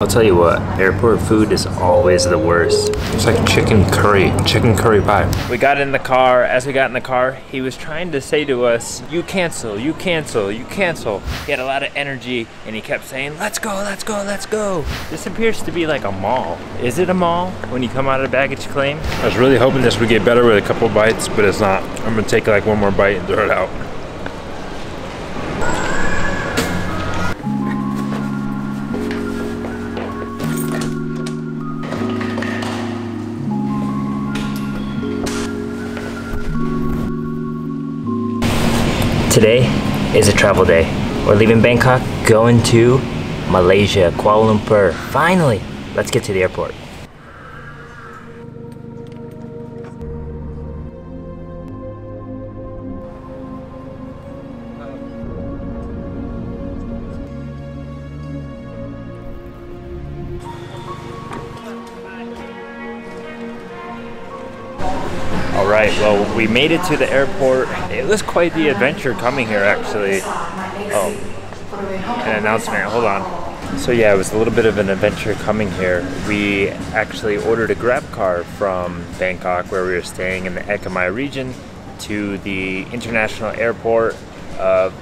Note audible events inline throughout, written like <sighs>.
I'll tell you what, airport food is always the worst. It's like chicken curry, chicken curry pie. We got in the car. As we got in the car, he was trying to say to us, You cancel, you cancel, you cancel. He had a lot of energy and he kept saying, Let's go, let's go, let's go. This appears to be like a mall. Is it a mall when you come out of baggage claim? I was really hoping this would get better with a couple bites, but it's not. I'm gonna take like one more bite and throw it out. Today is a travel day. We're leaving Bangkok, going to Malaysia, Kuala Lumpur. Finally, let's get to the airport. Right, well, we made it to the airport. It was quite the adventure coming here, actually. Oh, an announcement. Hold on. So yeah, it was a little bit of an adventure coming here. We actually ordered a grab car from Bangkok, where we were staying in the Ekamai region, to the international airport of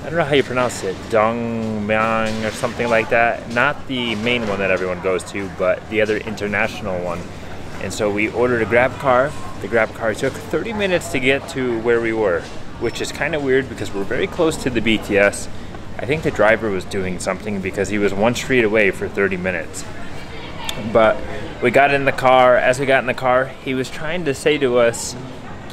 I don't know how you pronounce it, Dong Myang or something like that. Not the main one that everyone goes to, but the other international one. And so we ordered a grab car. The grab car took 30 minutes to get to where we were, which is kind of weird because we're very close to the BTS. I think the driver was doing something because he was one street away for 30 minutes. But we got in the car. As we got in the car, he was trying to say to us,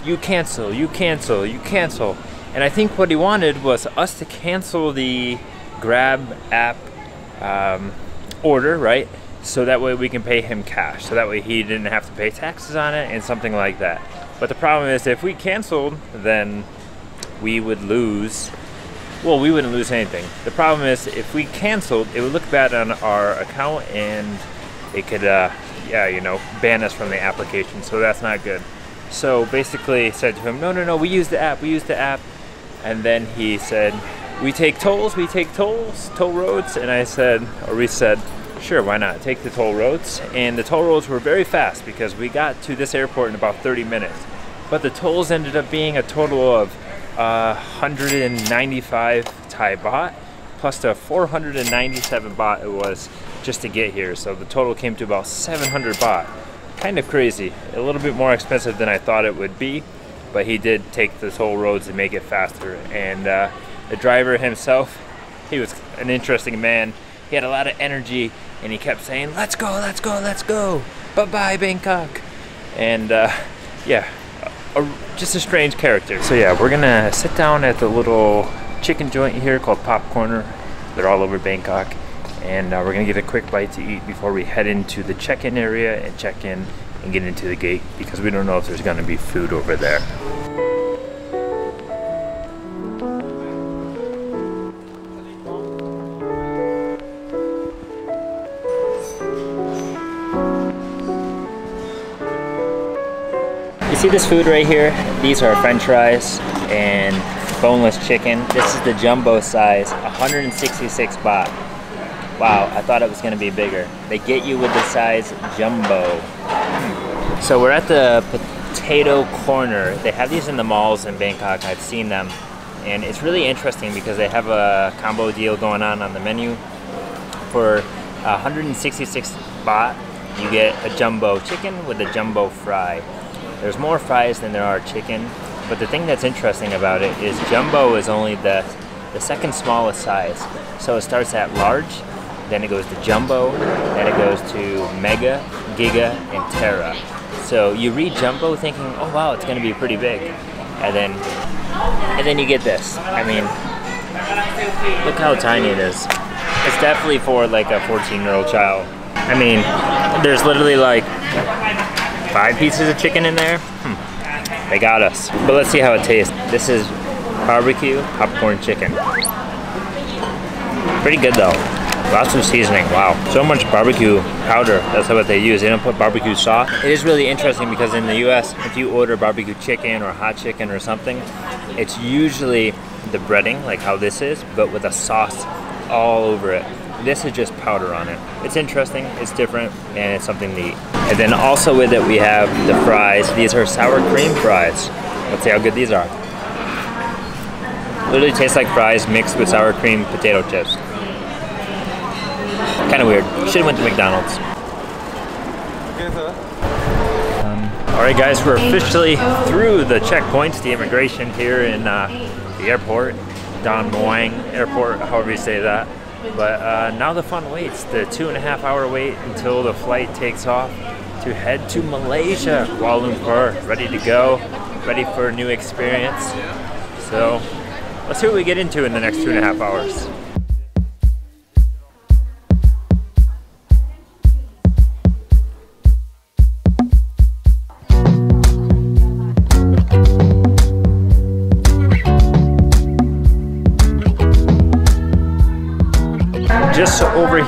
You cancel, you cancel, you cancel. And I think what he wanted was us to cancel the Grab app um, order, right? So that way we can pay him cash. So that way he didn't have to pay taxes on it and something like that. But the problem is if we canceled, then we would lose. Well, we wouldn't lose anything. The problem is if we canceled, it would look bad on our account and it could, uh, yeah, you know, ban us from the application. So that's not good. So basically said to him, no, no, no, we use the app, we use the app. And then he said, we take tolls, we take tolls, toll roads. And I said, or we said, sure, why not? Take the toll roads. And the toll roads were very fast because we got to this airport in about 30 minutes. But the tolls ended up being a total of uh, 195 Thai baht plus the 497 baht it was just to get here. So the total came to about 700 baht. Kind of crazy. A little bit more expensive than I thought it would be but he did take the toll roads and make it faster. And uh, the driver himself, he was an interesting man. He had a lot of energy, and he kept saying, "Let's go, let's go, let's go, bye bye Bangkok," and uh, yeah, a, just a strange character. So yeah, we're gonna sit down at the little chicken joint here called Pop Corner. They're all over Bangkok. And uh, we're gonna get a quick bite to eat before we head into the check-in area and check in and get into the gate because we don't know if there's to be food over there. See this food right here? These are french fries and boneless chicken. This is the jumbo size, 166 baht. Wow, I thought it was gonna be bigger. They get you with the size jumbo. Hmm. So we're at the potato corner. They have these in the malls in Bangkok. I've seen them. And it's really interesting because they have a combo deal going on on the menu. For 166 baht, you get a jumbo chicken with a jumbo fry. There's more fries than there are chicken, but the thing that's interesting about it is jumbo is only the, the second smallest size. So it starts at large, then it goes to jumbo, then it goes to mega, giga, and terra. So you read jumbo thinking, oh wow, it's gonna be pretty big. And then and then you get this. I mean, look how tiny it is. It's definitely for like a 14 year old child. I mean, there's literally like five pieces of chicken in there. Hmm. They got us. But let's see how it tastes. This is barbecue popcorn chicken. Pretty good though. Lots of seasoning, wow. So much barbecue powder, that's what they use. They don't put barbecue sauce. It is really interesting because in the US, if you order barbecue chicken or hot chicken or something, it's usually the breading, like how this is, but with a sauce all over it. This is just powder on it. It's interesting, it's different, and it's something neat. And then also with it, we have the fries. These are sour cream fries. Let's see how good these are. Literally tastes like fries mixed with sour cream potato chips. Kind of weird. Should have went to McDonald's. All right, guys, we're officially through the checkpoints, the immigration here in uh, the airport, Don Muang Airport, however you say that. But uh, now the fun waits, the two and a half hour wait until the flight takes off to head to Malaysia, Kuala Lumpur, ready to go, ready for a new experience. So let's see what we get into in the next two and a half hours.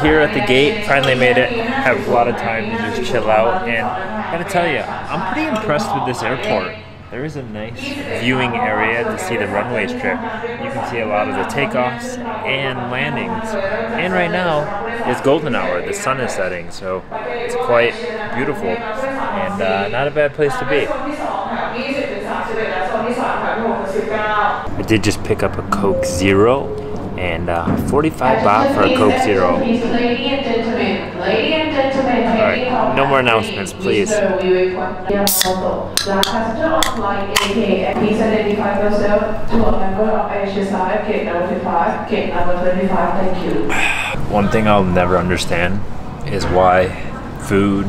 Here at the gate. Finally made it. Have a lot of time to just chill out. And I gotta tell you, I'm pretty impressed with this airport. There is a nice viewing area to see the runway strip. You can see a lot of the takeoffs and landings. And right now, it's golden hour. The sun is setting, so it's quite beautiful and uh, not a bad place to be. I did just pick up a Coke Zero and uh, 45 baht for a Coke Zero. Alright, no more announcements, please. <sighs> One thing I'll never understand is why food,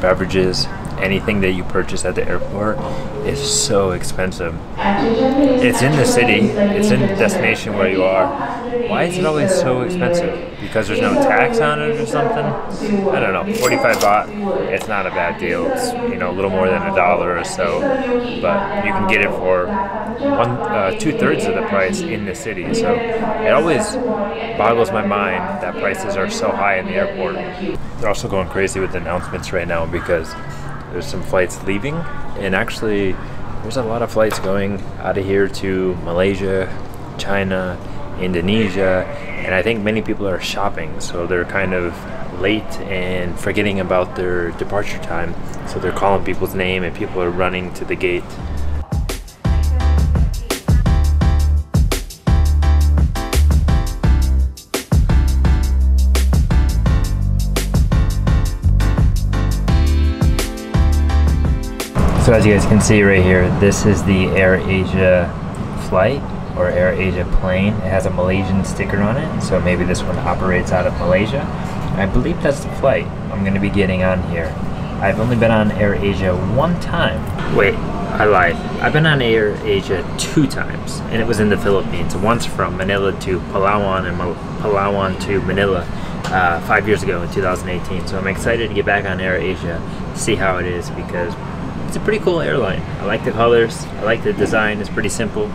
beverages, anything that you purchase at the airport is so expensive. It's in the city, it's in the destination where you are. Why is it always so expensive? Because there's no tax on it or something? I don't know. 45 baht, it's not a bad deal. It's, you know, a little more than a dollar or so. But you can get it for one, uh, two thirds of the price in the city. So it always boggles my mind that prices are so high in the airport. They're also going crazy with announcements right now because there's some flights leaving, and actually, there's a lot of flights going out of here to Malaysia, China, Indonesia, and I think many people are shopping, so they're kind of late and forgetting about their departure time. So they're calling people's name, and people are running to the gate. So as you guys can see right here, this is the Air Asia flight or Air Asia plane. It has a Malaysian sticker on it, so maybe this one operates out of Malaysia. I believe that's the flight I'm going to be getting on here. I've only been on Air Asia one time. Wait, I lied. I've been on Air Asia two times, and it was in the Philippines. Once from Manila to Palawan and Palawan to Manila uh, five years ago in 2018. So I'm excited to get back on Air Asia, see how it is because it's a pretty cool airline. I like the colors. I like the design. It's pretty simple,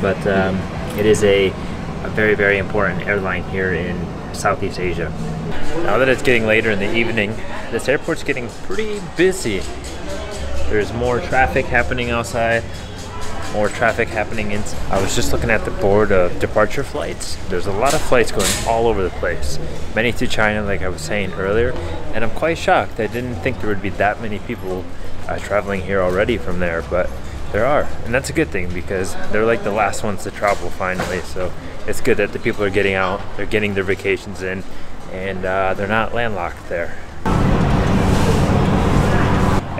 but um, it is a, a very, very important airline here in Southeast Asia. Now that it's getting later in the evening, this airport's getting pretty busy. There's more traffic happening outside, more traffic happening in. I was just looking at the board of departure flights. There's a lot of flights going all over the place. Many to China, like I was saying earlier, and I'm quite shocked. I didn't think there would be that many people uh, traveling here already from there, but there are, and that's a good thing because they're like the last ones to travel finally. So it's good that the people are getting out, they're getting their vacations in, and uh, they're not landlocked there.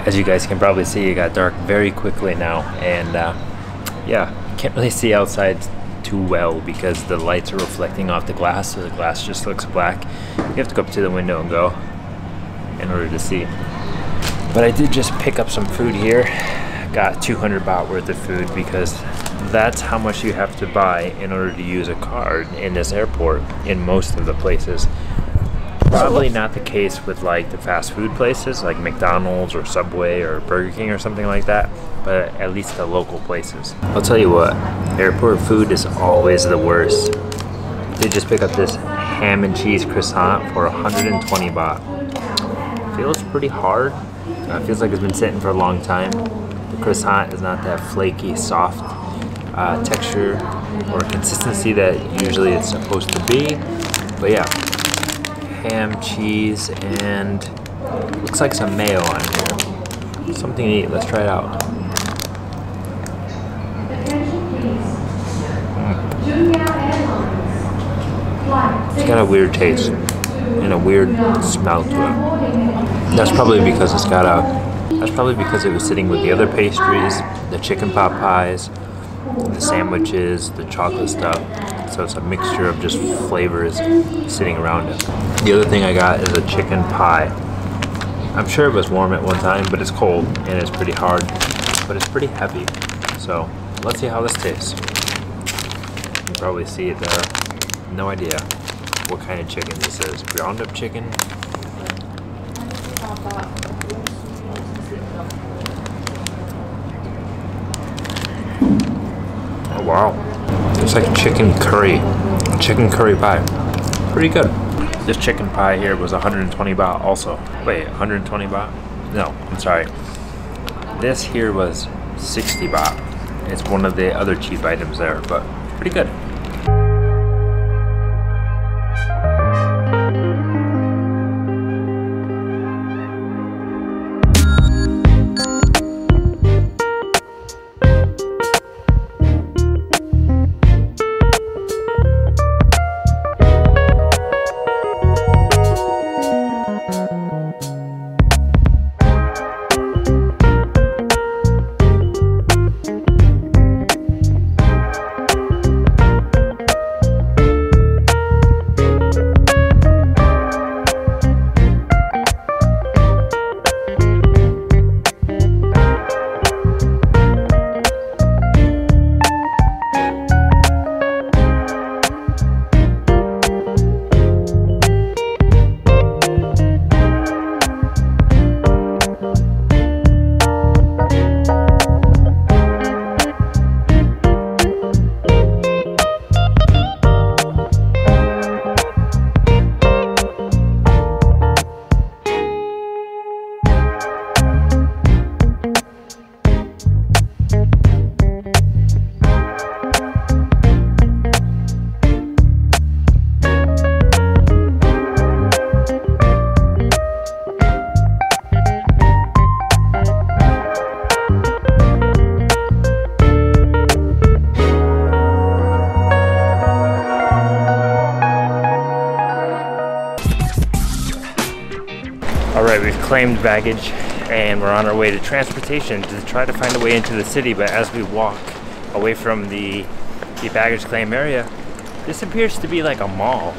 As you guys can probably see, it got dark very quickly now, and uh, yeah, can't really see outside too well because the lights are reflecting off the glass, so the glass just looks black. You have to go up to the window and go in order to see. But I did just pick up some food here. Got 200 baht worth of food because that's how much you have to buy in order to use a card in this airport in most of the places. Probably not the case with like the fast food places like McDonald's or Subway or Burger King or something like that, but at least the local places. I'll tell you what, airport food is always the worst. Did just pick up this ham and cheese croissant for 120 baht. Feels pretty hard, uh, feels like it's been sitting for a long time. The croissant is not that flaky, soft uh, texture or consistency that usually it's supposed to be. But yeah, ham, cheese, and looks like some mayo on here. Something to eat. Let's try it out. Mm. It's got a weird taste and a weird smell to it. That's probably because it's got a. That's probably because it was sitting with the other pastries, the chicken pot pies, the sandwiches, the chocolate stuff. So it's a mixture of just flavors sitting around it. The other thing I got is a chicken pie. I'm sure it was warm at one time, but it's cold and it's pretty hard, but it's pretty heavy. So let's see how this tastes. You can probably see it there. No idea what kind of chicken this is. Ground up chicken? Oh like chicken curry. Chicken curry pie. Pretty good. This chicken pie here was 120 baht also. Wait, 120 baht? No, I'm sorry. This here was 60 baht. It's one of the other cheap items there, but pretty good. Claimed baggage and we're on our way to transportation to try to find a way into the city. But as we walk away from the, the baggage claim area, this appears to be like a mall.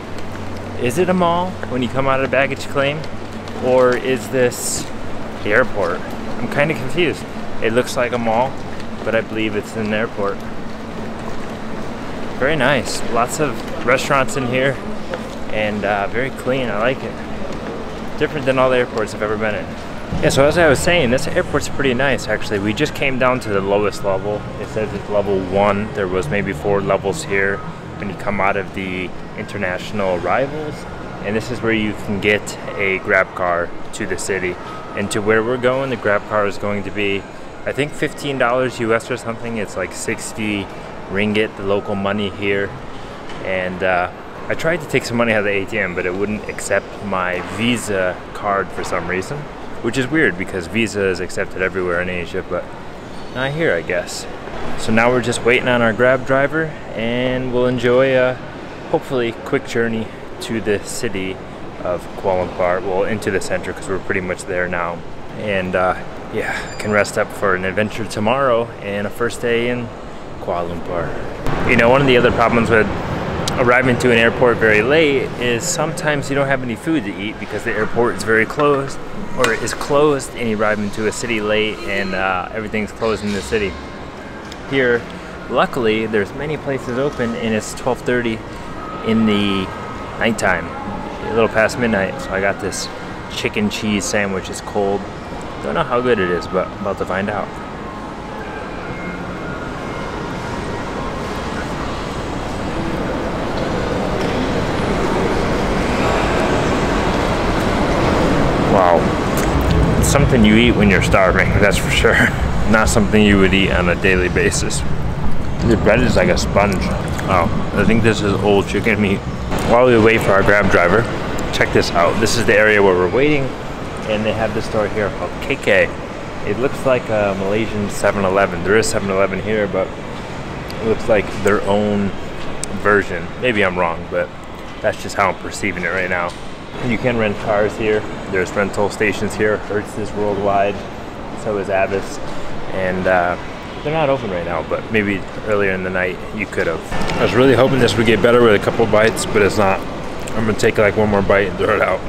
Is it a mall when you come out of baggage claim? Or is this the airport? I'm kind of confused. It looks like a mall, but I believe it's an airport. Very nice. Lots of restaurants in here and uh, very clean. I like it different than all the airports I've ever been in. Yeah, so as I was saying, this airport's pretty nice actually. We just came down to the lowest level. It says it's level one. There was maybe four levels here when you come out of the international arrivals. And this is where you can get a grab car to the city. And to where we're going, the grab car is going to be, I think $15 US or something. It's like 60 ringgit, the local money here. And uh, I tried to take some money out of the ATM, but it wouldn't accept my Visa card for some reason, which is weird because Visa is accepted everywhere in Asia, but not here, I guess. So now we're just waiting on our Grab driver, and we'll enjoy a hopefully quick journey to the city of Kuala Lumpur, well, into the center because we're pretty much there now. And uh, yeah, can rest up for an adventure tomorrow and a first day in Kuala Lumpur. You know, one of the other problems with arriving to an airport very late is sometimes you don't have any food to eat because the airport is very closed or is closed and you arrive into a city late and uh, everything's closed in the city. Here, luckily, there's many places open and it's 12.30 in the nighttime, a little past midnight. So I got this chicken cheese sandwich. It's cold. Don't know how good it is, but I'm about to find out. Wow. It's something you eat when you're starving, that's for sure. <laughs> Not something you would eat on a daily basis. The bread is like a sponge. Oh, I think this is old chicken meat. While we wait for our grab driver, check this out. This is the area where we're waiting, and they have this store here called KK. It looks like a Malaysian 7-Eleven. There is 7-Eleven here, but it looks like their own version. Maybe I'm wrong, but that's just how I'm perceiving it right now. You can rent cars here. There's rental stations here. Hertz is worldwide. So is Avis. And uh, they're not open right now, but maybe earlier in the night you could have. I was really hoping this would get better with a couple bites, but it's not. I'm gonna take like one more bite and throw it out.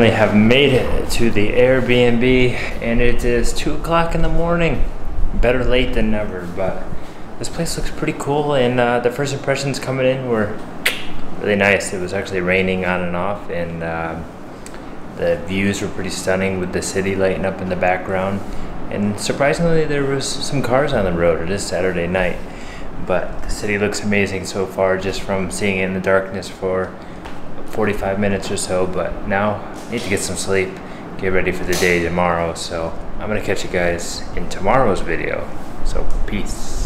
Finally have made it to the Airbnb and it is 2 o'clock in the morning. Better late than never, but this place looks pretty cool and uh, the first impressions coming in were really nice. It was actually raining on and off and um, the views were pretty stunning with the city lighting up in the background. And surprisingly, there was some cars on the road. It is Saturday night, but the city looks amazing so far just from seeing it in the darkness for 45 minutes or so, but now I need to get some sleep, get ready for the day tomorrow. So I'm gonna catch you guys in tomorrow's video. So peace.